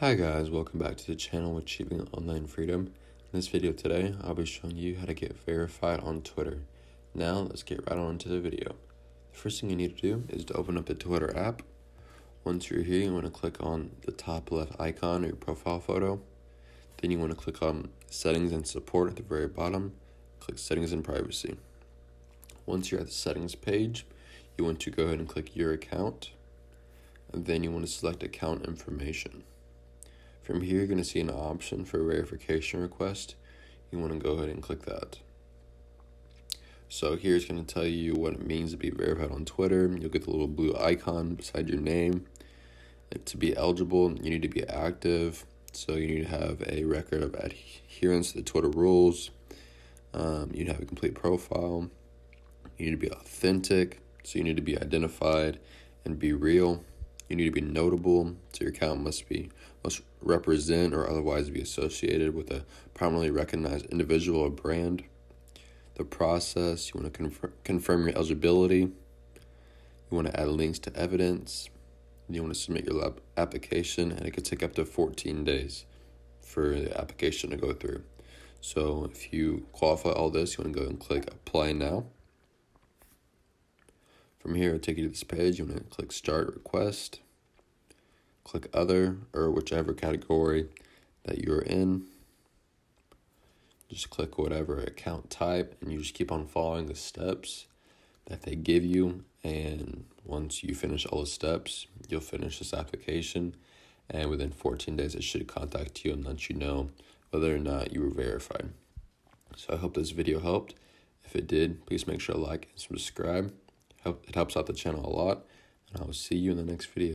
Hi guys, welcome back to the channel Achieving Online Freedom. In this video today, I'll be showing you how to get verified on Twitter. Now, let's get right on to the video. The first thing you need to do is to open up the Twitter app. Once you're here, you want to click on the top left icon or your profile photo. Then you want to click on Settings and Support at the very bottom. Click Settings and Privacy. Once you're at the settings page, you want to go ahead and click Your Account. And then you want to select Account Information. From here, you're going to see an option for verification request. You want to go ahead and click that. So here it's going to tell you what it means to be verified on Twitter. You'll get the little blue icon beside your name. To be eligible, you need to be active. So you need to have a record of adherence to the Twitter rules. Um, you need to have a complete profile. You need to be authentic. So you need to be identified and be real. You need to be notable, so your account must be must represent or otherwise be associated with a prominently recognized individual or brand. The process, you want to confirm, confirm your eligibility. You want to add links to evidence. You want to submit your lab application, and it could take up to 14 days for the application to go through. So if you qualify all this, you want to go and click apply now. From here, it'll take you to this page. You want to click Start Request, click Other, or whichever category that you're in. Just click whatever account type, and you just keep on following the steps that they give you. And once you finish all the steps, you'll finish this application. And within 14 days, it should contact you and let you know whether or not you were verified. So I hope this video helped. If it did, please make sure to like and subscribe. It helps out the channel a lot, and I will see you in the next video.